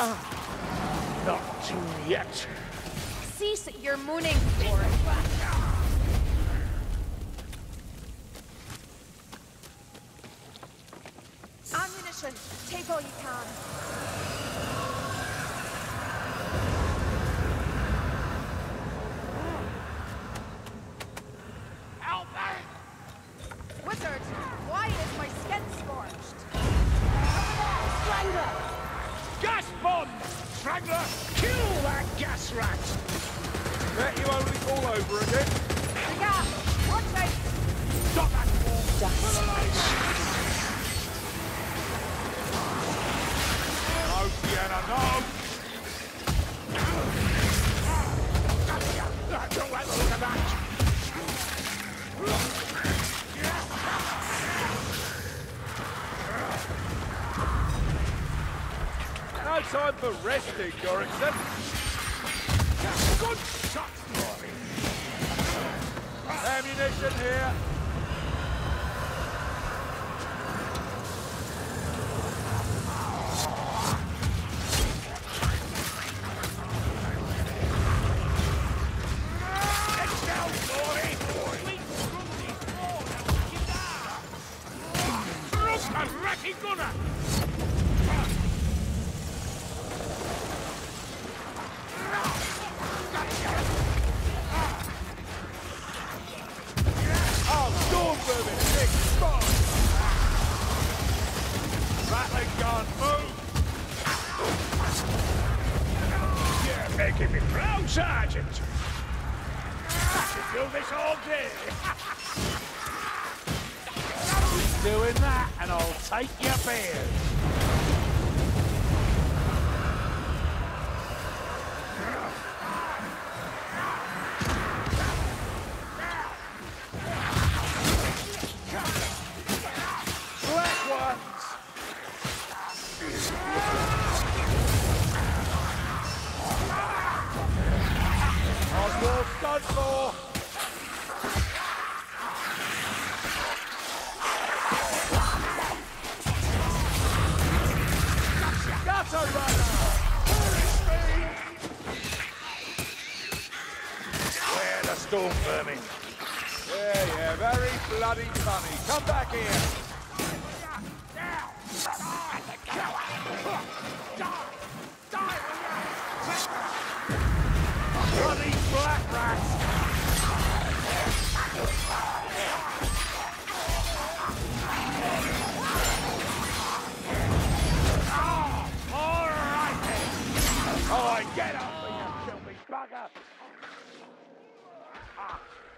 Not too yet. Cease your mooning for. Ammunition. Take all you can. Bomb! Strangler, kill that gas rat! Bet you only fall over again. No time for resting, Dorrington. Good shot! Ammunition here. Gunner! Gun, move. You're making me proud, Sergeant! I could do this all day! Doing that, and I'll take your beers. storm vermin. Yeah, yeah, very bloody funny. Come back here. Bloody black rats! Oh, all right! Oh, get up, you filthy bugger! off.